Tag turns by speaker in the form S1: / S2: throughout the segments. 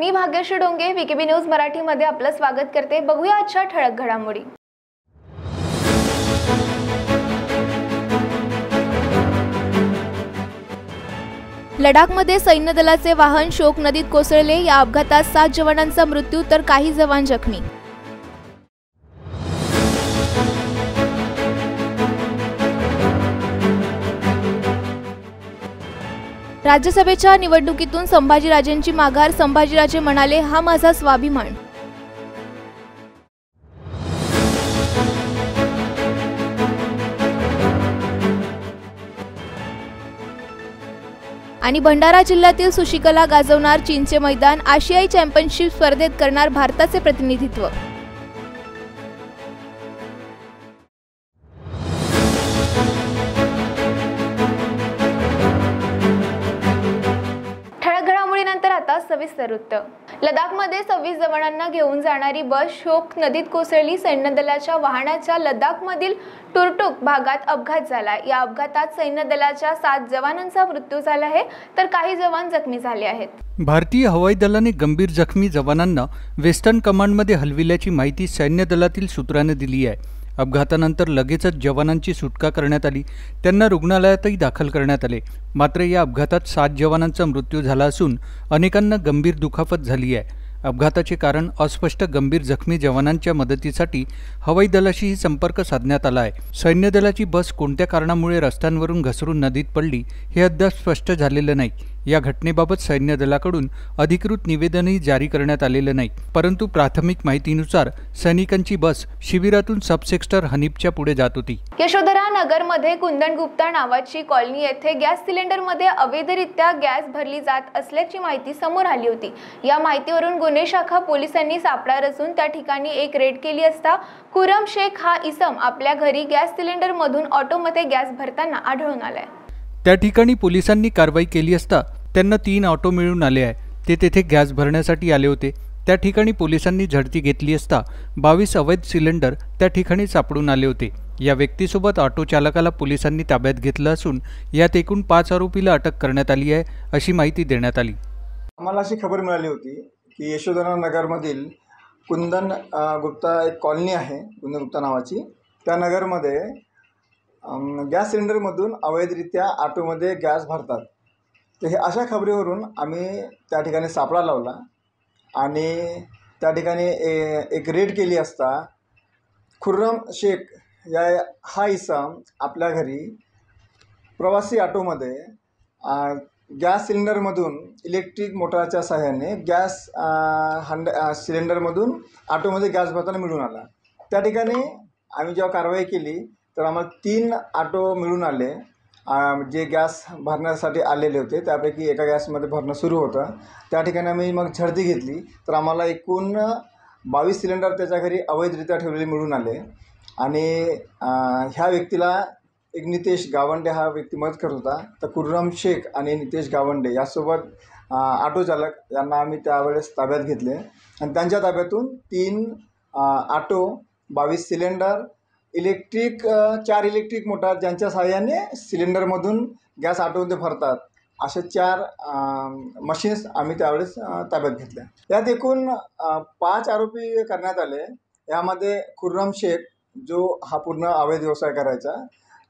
S1: मी Bhagyashree Donge VKB news मराठीमध्ये आपलं स्वागत करते. बघूया आजच्या ठळक घडामोडी. लडाखमध्ये सैन्य दलाचे वाहन शोक नदीत कोसळले. या अपघातात सात जवानांचा मृत्यू तर काही जवान जखमी राज्यसभेच्या निवडणुकीतून संभाजीराजेंची माघार संभाजीराजे म्हणाले हा माझा स्वाभिमान. आणि भंडारा जिल्ह्यातील सुशिकला गाजवणार चीनचे मैदान आशियाई चॅम्पियनशिप स्पर्धेत करणार भारताचे प्रतिनिधित्व. असं वृत्त लडाखमध्ये सव्वीस जवानांना घेऊन जाणारी बस शोक नदीत कोसळली. सैन्य दलाच्या वाहनाच्या लडाखमधील टुरटुक भागात अपघात झाला. या अपघातात सैन्य दलाच्या सात जवानांचा मृत्यू झाला आहे तर काही जवान जखमी झाले आहेत.
S2: भारतीय हवाई दलाने गंभीर जखमी जवानांना वेस्टर्न कमांडमध्ये हलविल्याची माहिती सैन्य दलातील सूत्राने दिली आहे. अपघातानंतर लगेचच जवानांची सुटका करण्यात आली. त्यांना रुग्णालयातही दाखल करण्यात आले. मात्र या अपघातात सात जवानांचा मृत्यू झाला असून अनेकांना गंभीर दुखापत झाली आहे. अपघाताचे कारण अस्पष्ट गंभीर जखमी जवानांच्या मदतीसाठी हवाई दलाशीही संपर्क साधण्यात आला आहे. सैन्य दलाची बस कोणत्या कारणामुळे रस्त्यांवरून घसरून नदीत पडली हे अद्याप स्पष्ट झालेलं नाही. या घटनेबाबत सैन्य दलाकडून अधिकृत निवेदनही जारी करण्यात आलेलं नाही. परंतु प्राथमिक माहितीनुसार सैनिकांची बस शिबिरातून सबसेक्टर हनीपच्या पुढे जात होती.
S1: यशोधरा नगरमध्ये कुंदन गुप्ता नावाची कॉलनी येथे गॅस सिलेंडरमध्ये अवैधरित्या गॅस भरली जात असल्याची माहिती समोर आली होती. या माहितीवरून गुन्हे शाखा पोलिसांनी सापळा रचून त्या ठिकाणी एक रेड केली असता कुरम शेख हा इसम आपल्या घरी गॅस सिलेंडरमधून ऑटोमध्ये गॅस भरताना आढळून आलाय.
S2: त्या ठिकाणी पोलिसांनी कारवाई केली असता त्यांना तीन ऑटो मिळून आले आहे. ते तेथे गॅस भरण्यासाठी आले होते. त्या ठिकाणी पोलिसांनी झडती घेतली असता बावीस अवैध सिलेंडर त्या ठिकाणी सापडून आले होते. या व्यक्तीसोबत ऑटो चालकाला पोलिसांनी ताब्यात घेतलं असून यात एकूण पाच आरोपीला अटक करण्यात आली आहे अशी माहिती देण्यात आली.
S3: आम्हाला अशी खबर मिळाली होती की यशोधरा नगरमधील कुंदन गुप्ता एक कॉलनी आहे कुंदन गुप्ता नावाची. त्या नगरमध्ये गॅस सिलेंडरमधून अवैधरित्या ऑटोमध्ये गॅस भरतात. तर हे अशा खबरीवरून आम्ही त्या ठिकाणी सापळा लावला आणि त्या ठिकाणी ए एक रेड केली असता खुर्रम शेख या हा इसम आपल्या घरी प्रवासी ऑटोमध्ये गॅस सिलेंडरमधून इलेक्ट्रिक मोटरच्या सहाय्याने गॅस हंड सिलेंडरमधून ऑटोमध्ये गॅस भरताना मिळून आला. त्या ठिकाणी आम्ही जेव्हा कारवाई केली तर आम्हाला तीन ऑटो मिळून आले. जे गॅस भरण्यासाठी आलेले होते त्यापैकी एका गॅसमध्ये भरणं सुरू होतं. त्या ठिकाणी आम्ही मग झडती घेतली. तर आम्हाला एकूण बावीस सिलेंडर त्याच्या घरी अवैधरित्या ठेवलेले मिळून आले. आणि ह्या व्यक्तीला एक नितेश गावंडे हा व्यक्ती मदत करत होता. तर कुर्रम शेख आणि नितेश गावंडे यासोबत ऑटो चालक यांना आम्ही त्यावेळेस ताब्यात घेतले. आणि त्यांच्या ताब्यातून तीन ऑटो बावीस सिलेंडर इलेक्ट्रिक चार इलेक्ट्रिक मोटार ज्यांच्या सहाय्याने सिलेंडरमधून गॅस ऑटोमध्ये भरतात असे चार मशीन्स आम्ही त्यावेळेस ताब्यात घेतल्या. यात एकूण पाच आरोपी करण्यात आले. यामध्ये खुर्रम शेख जो हा पूर्ण अवैध व्यवसाय करायचा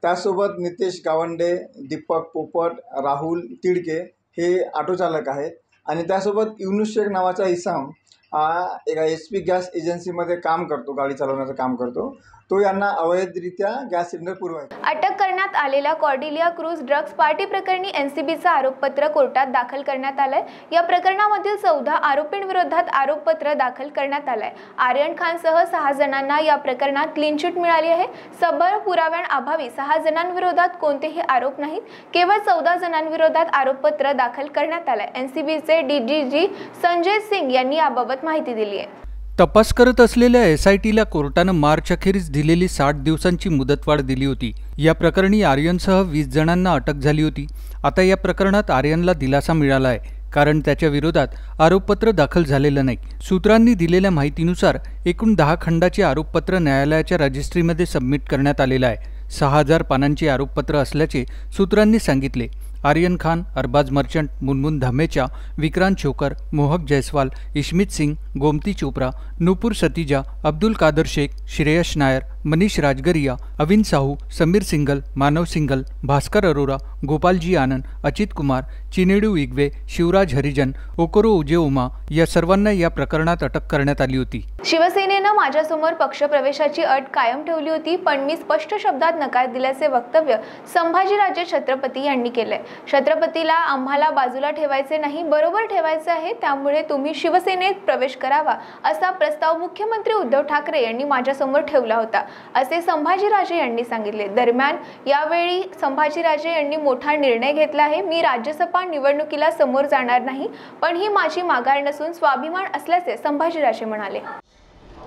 S3: त्यासोबत नितेश गावंडे दीपक पोपट राहुल तिडके हे ऑटो चालक आहेत. आणि त्यासोबत युनुस शेख नावाचा इसाम हा एका एच पी गॅस एजन्सीमध्ये काम करतो गाडी चालवण्याचं काम करतो. तो यांना अवैधरित्या गॅस सिलेंडर पुरवायचा.
S1: अटक करण्यात आलेल्या कॉर्डिलिया क्रूज ड्रग्ज पार्टी प्रकरणी एनसीबीचं आरोपपत्र कोर्टात दाखल करण्यात आलंय. या प्रकरणामधील चौदा आरोपींविरोधात आरोपपत्र दाखल करण्यात आलंय. आर्यन खानसह सहा जणांना या प्रकरणात क्लीन चिट मिळाली आहे. सबळ पुराव्यांअभावी सहा जणांविरोधात कोणतेही आरोप नाहीत. केवळ चौदा जणांविरोधात आरोपपत्र दाखल करण्यात आलंय. एनसीबीचे डीजीजी संजय सिंग यांनी याबाबत माहिती दिली आहे.
S2: तपास करत असलेल्या एस आय टीला कोर्टानं मार्च अखेरीस दिलेली साठ दिवसांची मुदतवाढ दिली होती. या प्रकरणी आर्यनसह वीस जणांना अटक झाली होती. आता या प्रकरणात आर्यनला दिलासा मिळाला आहे कारण त्याच्या विरोधात आरोपपत्र दाखल झालेलं नाही. सूत्रांनी दिलेल्या माहितीनुसार एकूण दहा खंडाचे आरोपपत्र न्यायालयाच्या रजिस्ट्रीमध्ये सबमिट करण्यात आलेलं आहे. सहा हजार पानांचे आरोपपत्र असल्याचे सूत्रांनी सांगितले. Aryan Khan Arbaaz Merchant Munmun Dhamecha Vikrant Chhokar Mohak Jaiswal Ishmeet Singh Gomit Chopra Nupur Satija Abdul Qadir Shaikh Shreyas Nair Manish Rajgariya Avin Sahu Sameer Singhal Manav Singhal Bhaskar Arora Gopalji Anand Achit Kumar Chinedu Igwe Shivraj Harijan Okoro Uzoma या सर्वांना या प्रकरणात अटक करण्यात आली होती.
S1: शिवसेनेनं माझ्यासमोर पक्षप्रवेशाची अट कायम ठेवली होती पण मी स्पष्ट शब्दात नकार दिल्याचे वक्तव्य संभाजीराजे छत्रपती यांनी केले छत्रपतीला आम्हाला बाजूला ठेवायचे नाही बरोबर ठेवायचे आहे त्यामुळे तुम्ही शिवसेनेत प्रवेश करावा असा प्रस्ताव मुख्यमंत्री उद्धव ठाकरे यांनी माझ्यासमोर ठेवला होता. असे संभाजीराजे यांनी सांगितले. दरम्यान यावेळी संभाजीराजे यांनी मोठा निर्णय घेतला आहे. मी राज्यसभा निवडणुकीला समोर जाणार नाही पण ही माझी माघार नसून स्वाभिमान असल्याचे संभाजीराजे म्हणाले.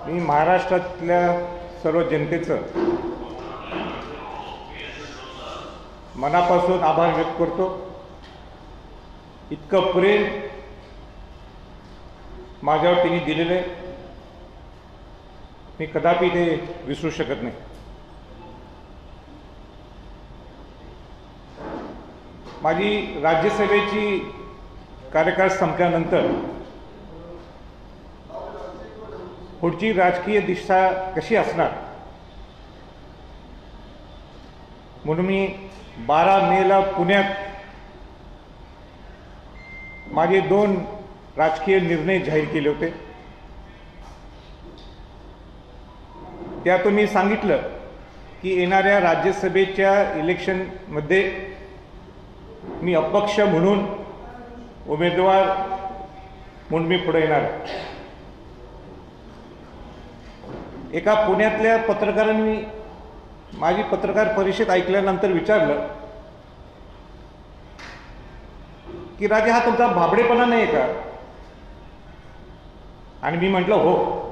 S4: मी महाराष्ट्रातल्या सर्व जनतेचं मनापासून आभार व्यक्त करतो. इतकं प्रेम माझ्यावर त्यांनी दिलेलं आहे. मी कदापि ते विसरू शकत नाही. माझी राज्यसभेची कार्यकाळ संपल्यानंतर पुढची राजकीय दिशा कशी असणार? म्हणून मी बारा मेला पुण्यात माझे दोन राजकीय निर्णय जाहीर केले होते. त्यातून मी सांगितलं की येणाऱ्या राज्यसभेच्या इलेक्शनमध्ये मी अपक्ष म्हणून उमेदवार म्हणून मी पुढे येणार. एका पुण्यातल्या पत्रकारांनी माझी पत्रकार परिषद ऐकल्यानंतर विचारलं की राजे हा तुमचा भाबडेपणा नाही का? आणि मी म्हटलं हो.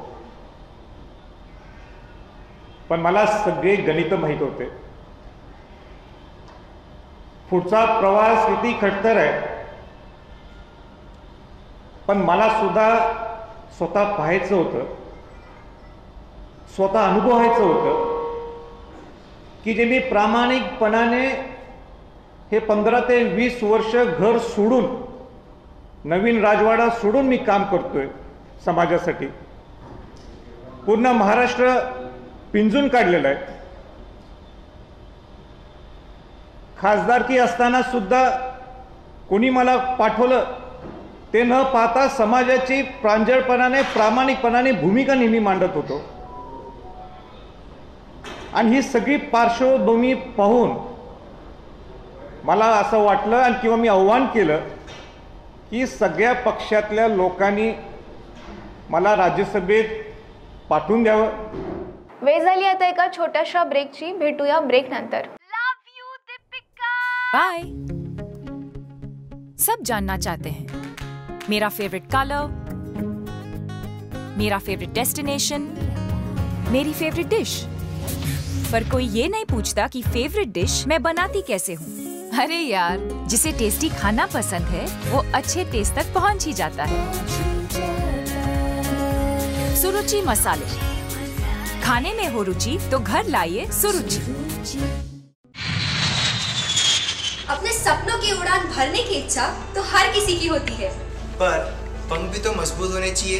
S4: पण मला सगळे गणित माहीत होते. पुढचा प्रवास किती खडतर आहे. पण मला सुद्धा स्वतः पाहायचं होतं. स्वतः अनुभवायचं होतं. की जे मी प्रामाणिकपणाने हे पंधरा ते वीस वर्ष घर सोडून नवीन राजवाडा सोडून मी काम करतोय समाजासाठी. पूर्ण महाराष्ट्र पिंजून काढलेलं आहे. खासदारकी असताना सुद्धा कोणी मला पाठवलं ते न पाहता समाजाची प्रांजळपणाने प्रामाणिकपणाने भूमिका नेहमी मांडत होतो. आणि ही सगळी पार्श्वभूमी पाहून मला असं वाटलं आणि किंवा मी आव्हान केलं की सगळ्या पक्षातल्या लोकांनी मला राज्यसभेत पाठवून द्यावं.
S1: वेळ झाली आता एका छोट्याशा ब्रेकची भेटूया ब्रेक नंतर.
S5: बाय सब जानना चाहते हैं। मेरा फेवरेट कलर मेरा फेवरेट डेस्टिनेशन मेरी फेवरेट डिश पर कोई ये नहीं पूछता कि फेवरेट डिश मैं बनाती कैसे हूँ। अरे यार जिसे टेस्टी खाना पसंद है वो अच्छे टेस्ट तक पहुँच ही जाता है। सुरुचि मसाले। खाने में हो रुचि तो घर लाइए सुरुचि।
S6: अपने सपनों की उड़ान भरने की इच्छा तो हर किसी की होती है।
S7: पर पंख भी तो मज़बूत होने चाहिए।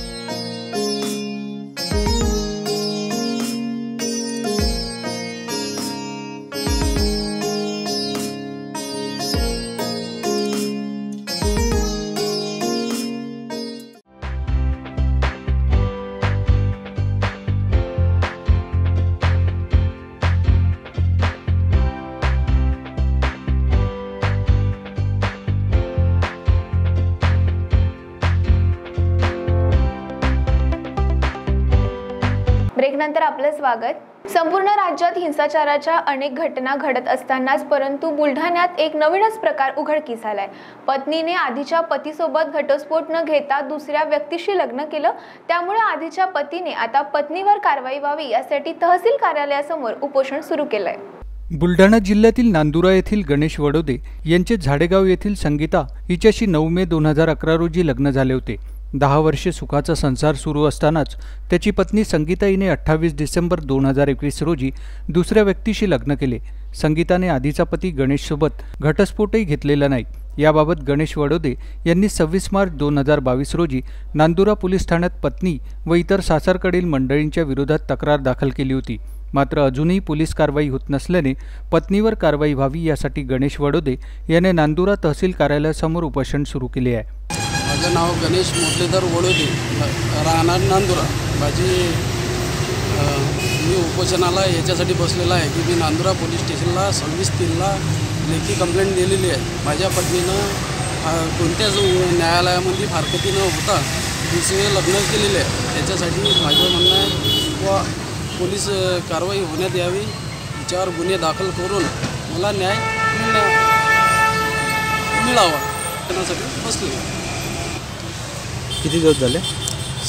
S1: बुलेटिननंतर आपलं स्वागत. संपूर्ण राज्यात हिंसाचाराच्या अनेक घटना घडत असतानाच परंतु बुलढाण्यात एक नवीनच प्रकार उघडकीस आलाय. पत्नीने आधीच्या पतीसोबत घटस्फोट न घेता दुसऱ्या व्यक्तीशी लग्न केलं. त्यामुळे आधीच्या पतीने आता पत्नीवर कारवाई व्हावी यासाठी तहसील कार्यालयासमोर उपोषण सुरू केलंय.
S2: बुलढाणा जिल्ह्यातील नांदुरा येथील गणेश वडोदे यांचे झाडेगाव येथील संगीता हिच्याशी नऊ मे दोन हजार अकरा रोजी लग्न झाले होते. दहा वर्षे सुखाचा संसार सुरू असतानाच त्याची पत्नी संगीता हिने अठ्ठावीस डिसेंबर दोन हजार एकवीस रोजी दुसऱ्या व्यक्तीशी लग्न केले. संगीताने आधीचा पती गणेशसोबत घटस्फोटही घेतलेला नाही. याबाबत गणेश वडोदे यांनी सव्वीस मार्च दोन हजार बावीस रोजी नांदुरा पोलीस ठाण्यात पत्नी व इतर सासरकडील मंडळींच्या विरोधात तक्रार दाखल केली होती. मात्र अजूनही पोलीस कारवाई होत नसल्याने पत्नीवर कारवाई व्हावी यासाठी गणेश वडोदे याने नांदुरा तहसील कार्यालयासमोर उपोषण सुरू केले आहे.
S8: माझं नाव गणेश मुरलीधर वडोली राहणार नांदुरा. माझी मी उपोषणाला याच्यासाठी बसलेला आहे की मी नांदुरा पोलीस स्टेशनला सव्वीस तीनला लेखी कंप्लेंट दिलेली आहे. माझ्या पत्नीनं कोणत्याच न्यायालयामध्ये फारकती न होता दुसरे लग्न केलेले आहे. त्याच्यासाठी माझं म्हणणं आहे व पोलीस कारवाई होण्यात यावी. तिच्यावर गुन्हे दाखल करून मला न्याय मिळण्या मिळावा. त्यासाठी बसले
S9: किती दिवस झाले?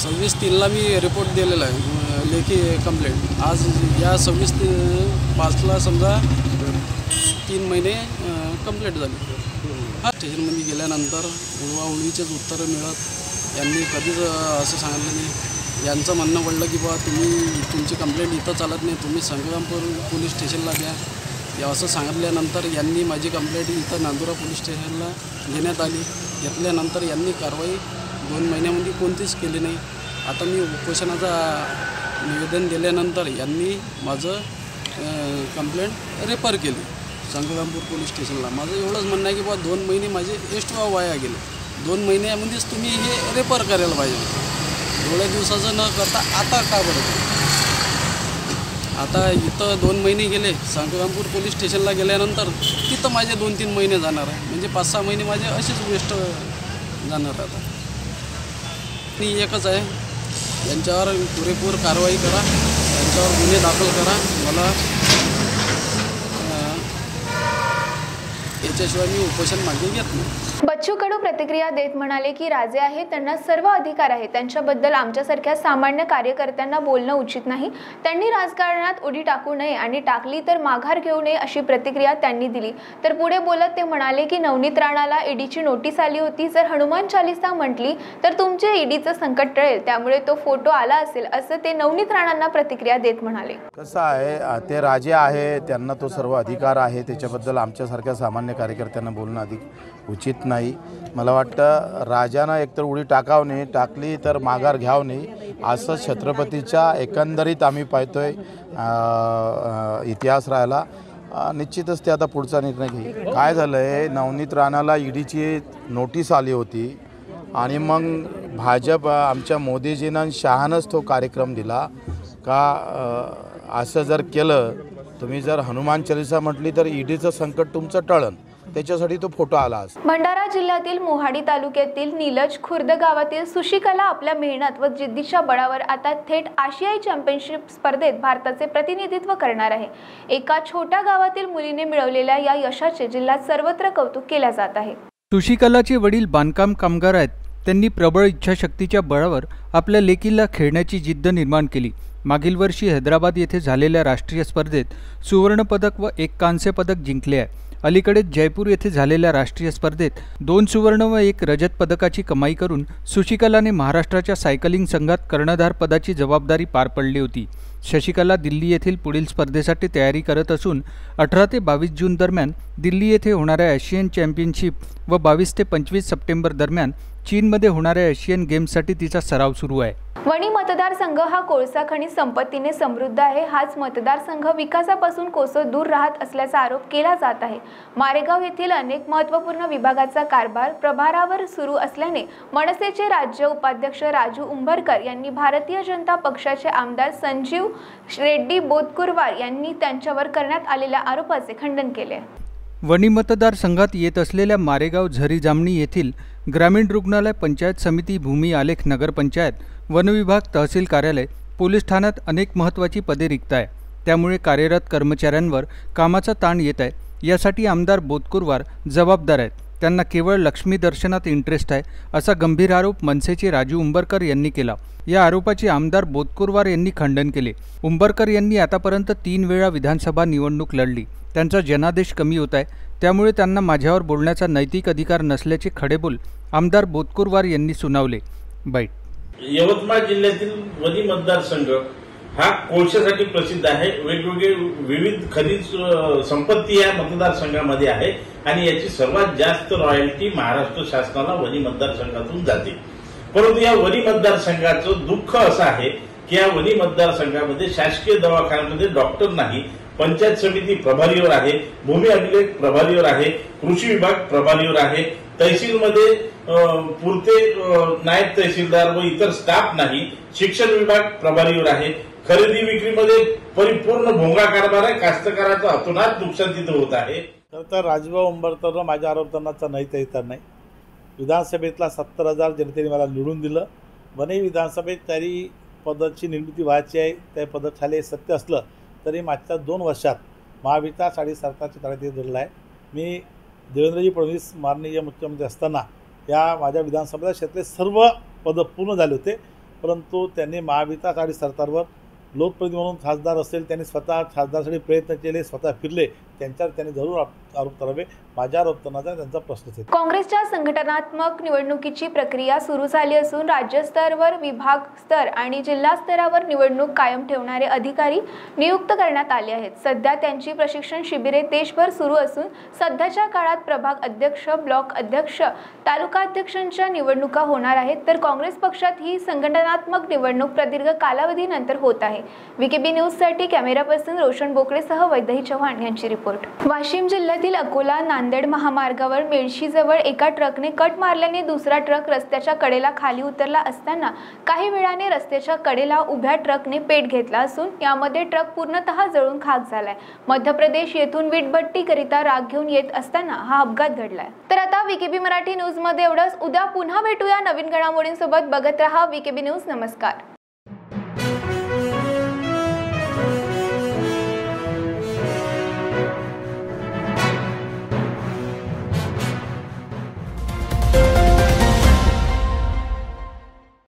S8: सव्वीस तीनला मी रिपोर्ट दिलेला आहे. लेखी कंप्लेंट आज या सव्वीस ती पाचला समजा तीन महिने कंप्लेंट झाली. हा स्टेशनमध्ये गेल्यानंतर उडवाउडवीचेच उत्तरं मिळत. यांनी कधीच असं सांगितलं नाही. यांचं म्हणणं पडलं की बा तुम्ही तुमची कंप्लेंट इथं चालत नाही. तुम्ही संग्रामपूर पोलीस स्टेशनला द्या. या असं सांगितल्यानंतर यांनी माझी कंप्लेंट इथं नांदुरा पोलीस स्टेशनला घेण्यात आली. घेतल्यानंतर यांनी कारवाई दोन महिन्यामध्ये कोणतीच केली नाही. आता मी उपोषणाचा निवेदन दिल्यानंतर यांनी माझं कंप्लेंट रेफर केली. संग्रामपूर पोलीस स्टेशनला. माझं एवढंच म्हणणं आहे की बा दोन महिने माझे एक्स्ट्रा वाया गेले. दोन महिन्यामध्येच तुम्ही हे रेफर करायला पाहिजे. एवढ्या दिवसाचं न करता आता का बरं? आता इथं दोन महिने गेले. संग्रामपूर पोलीस स्टेशनला गेल्यानंतर तिथं माझे दोन तीन महिने जाणार आहे. म्हणजे पाच सहा महिने माझे असेच वेस्ट जाणार आता आणि एकच आहे. यांच्यावर पुरेपूर कारवाई करा. यांच्यावर गुन्हे दाखल करा. मला याच्याशिवाय मी उपोषण मागे घेत नाही.
S1: बच्चू कडू प्रतिक्रिया देत म्हणाले की राजे आहेत त्यांना सर्व अधिकार आहे त्यांच्याबद्दल आमच्यासारख्या सामान्य कार्यकर्त्यांना बोलणं उचित नाही. त्यांनी राजकारणात उडी टाकू नये आणि टाकली तर माघार घेऊ नये अशी प्रतिक्रिया त्यांनी दिली. तर पुढे बोलत ते म्हणाले की नवनीत राणाला ईडीची नोटीस आली होती. जर हनुमान चालिसा म्हटली तर तुमचे ईडीचं संकट टळेल. त्यामुळे तो फोटो आला असेल असं ते नवनीत राणांना प्रतिक्रिया देत म्हणाले.
S10: कसं आहे ते राजे आहे त्यांना तो सर्व अधिकार आहे. त्याच्याबद्दल आमच्यासारख्या सामान्य कार्यकर्त्यांना बोलणं अधिक उचित नाही. मला वाटतं राजानं एकतर उडी टाकाव नाही टाकली तर माघार घ्याव नाही असं छत्रपतीच्या एकंदरीत आम्ही पाहतोय इतिहास राहिला निश्चितच ते आता पुढचा निर्णय घेईल. काय झालं आहे नवनीत राणाला ईडीची नोटीस आली होती आणि मग भाजप आमच्या मोदीजीनं शहानंच तो कार्यक्रम दिला. का असं जर केलं तुम्ही जर हनुमान चालिसा म्हटली तर ईडीचं संकट तुमचं टळन. त्याच्यासाठी तो फोटो आला आज.
S1: भंडारा जिल्ह्यातील मोहाडी तालुक्यातील नीलज खुर्द गावातील सुशिकला आपल्या मेहनत व जिद्दीच्या बळावर आता थेट आशियाई चॅम्पियनशिप स्पर्धेत भारताचे प्रतिनिधित्व करणार आहे. एका छोट्या गावातील मुलीने मिळवलेल्या या यशाचे जिल्ह्यात सर्वत्र कौतुक केल्या जात आहे.
S2: तुशिकलाचे वडील बांधकाम कामगार आहेत. त्यांनी प्रबळ इच्छाशक्तीच्या बळावर आपल्या लेकीला खेळण्याची जिद्द निर्माण केली. मागील वर्षी हैदराबाद येथे झालेल्या राष्ट्रीय स्पर्धेत सुवर्णपदक व एक कांस्य पदक जिंकले आहे. अलीकडेच जयपूर येथे झालेल्या राष्ट्रीय स्पर्धेत दोन सुवर्ण व एक रजत पदकाची कमाई करून सुशिकलाने महाराष्ट्राच्या सायकलिंग संघात कर्णधार पदाची जबाबदारी पार पडली होती. शशिकला दिल्ली येथील पुढील स्पर्धेसाठी तयारी करत असून अठरा ते बावीस जून दरम्यान दिल्ली येथे होणाऱ्या एशियन चॅम्पियनशिप व बावीस ते पंचवीस सप्टेंबर दरम्यान चीनमध्ये होणाऱ्या एशियन गेम्ससाठी तिचा सराव सुरू आहे.
S1: वणी मतदारसंघ हा कोळसा खनिज संपत्तीने समृद्ध आहे. हाच मतदारसंघ विकासापासून कोसो दूर राहत असल्याचा आरोप केला जात आहे. मारेगाव येथील अनेक महत्त्वपूर्ण विभागाचा कारभार प्रभारावर सुरू असल्याने मनसेचे राज्य उपाध्यक्ष राजू उंबरकर यांनी भारतीय जनता पक्षाचे आमदार संजीव रेड्डी बोदकुरवार यांनी त्यांच्यावर करण्यात आलेल्या आरोपाचे खंडन केले.
S2: वणी मतदारसंघात येत असलेल्या मारेगाव झरी जामणी येथील ग्रामीण रुग्णालय पंचायत समिती भूमी आलेख नगरपंचायत वनविभाग तहसील कार्यालय पोलीस ठाण्यात अनेक महत्त्वाची पदे रिक्त आहे त्यामुळे कार्यरत कर्मचाऱ्यांवर कामाचा ताण येत आहे. यासाठी आमदार बोतकुरवार जबाबदार आहेत. त्यांना केवळ लक्ष्मी दर्शनात इंटरेस्ट आहे असा गंभीर आरोप मनसेचे राजू उंबरकर यांनी केला. या आरोपाचे आमदार बोतकुरवार यांनी खंडन केले. उंबरकर यांनी आतापर्यंत तीन वेळा विधानसभा निवडणूक लढली. त्यांचा जनादेश कमी होत आहे. त्यामुळे त्यांना माझ्यावर बोलण्याचा नैतिक अधिकार नसल्याचे खडेबोल आमदार बोतकुरवार यांनी सुनावले. बाईट
S9: यवतमाळ जिल्ह्यातील वनी मतदारसंघ हा कोळशासाठी प्रसिद्ध आहे. वेगवेगळे विविध खनिज संपत्ती या मतदारसंघामध्ये आहे आणि याची सर्वात जास्त रॉयल्टी महाराष्ट्र शासनाला वनी मतदारसंघातून जाते. परंतु या वनी मतदारसंघाचं दुःख असं आहे की या वनी मतदारसंघामध्ये शासकीय दवाखान्यामध्ये डॉक्टर नाही पंचायत समिती प्रभारीवर आहे भूमी अभिलेख प्रभारीवर आहे कृषी विभाग प्रभारीवर आहे. तहसीलमध्ये पुरते नायब तहसीलदार व इतर स्टाफ नाही शिक्षण विभाग प्रभारीवर आहे. खरेदी विक्रीमध्ये परिपूर्ण भोंगा कारभार आहे कास्तकाराचं अतोनात नुकसान तिथं होत आहे.
S11: खरं तर राजभाऊ उंबरकरनं माझ्या आरोपतांनाचा नाही तर नाही. विधानसभेतला सत्तर हजार जनतेने मला निवडून दिलं. वनही विधानसभेत तरी पदाची निर्मिती व्हायची आहे त्या पद खाली सत्य असलं तरी मागच्या दोन वर्षात महाविकास आणि सरकारच्या तळ्यात धरलं आहे मी देवेंद्रजी फडणवीस माननीय मुख्यमंत्री असताना या माझ्या विधानसभेच्या क्षेत्रातले सर्व पदं पूर्ण झाले होते. परंतु त्यांनी महाविकास आणि सरकारवर लोकप्रतिनिधी म्हणून खासदार असेल त्यांनी स्वतः खासदारसाठी प्रयत्न केले स्वतः फिरले त्यांच्यावर त्यांनी जरूर आरोप करावे. माझ्या आरोप करण्याचा त्यांचा प्रश्नच आहे.
S1: काँग्रेसच्या संघटनात्मक निवडणुकीची प्रक्रिया सुरू झाली असून राज्यस्तरावर विभाग स्तर आणि जिल्हा स्तरावर निवडणूक कायम ठेवणारे अधिकारी नियुक्त करण्यात आले आहेत. सध्या त्यांची प्रशिक्षण शिबिरे देशभर सुरू असून सध्याच्या काळात प्रभाग अध्यक्ष ब्लॉक अध्यक्ष तालुका अध्यक्षांच्या निवडणुका होणार आहेत. तर काँग्रेस पक्षात ही संघटनात्मक निवडणूक प्रदीर्घ कालावधीनंतर होत आहे. विकेबी न्यूजसाठी कॅमेरा पर्सन रोशन बोकडेसह वैदही चव्हाण यांची रिपोर्ट. वाशिम जिल्ह्यातील अकोला नांदेड महामार्गावर मेळशीजवळ एका ट्रकने कट मारल्याने दुसरा ट्रक रस्त्याच्या कडेला खाली उतरला असताना काही वेळाने रस्त्याच्या कडेला उभ्या ट्रकने पेट घेतला असून यामध्ये ट्रक पूर्णतः जळून खाक झालाय. मध्य प्रदेश येथून वीटभट्टीकरिता राग घेऊन येत असताना हा अपघात घडलाय. तर आता विकेबी मराठी न्यूजमध्ये एवढंच. उद्या पुन्हा भेटूया नवीन घडामोडींसोबत. बघत रहा विकेबी न्यूज. नमस्कार.